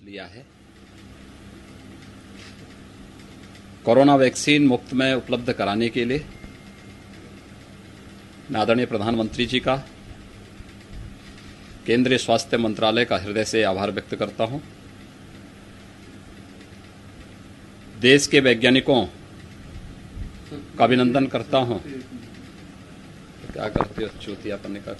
लिया है। Corona vaccine मुफ़्त में उपलब्ध कराने के लिए आदरणीय प्रधानमंत्री जी का, केंद्रीय स्वास्थ्य मंत्रालय का हृदय से आभार व्यक्त करता हूँ। देश के वैज्ञानिकों का अभिनंदन करता हूँ। क्या करते हो चूतियापन का?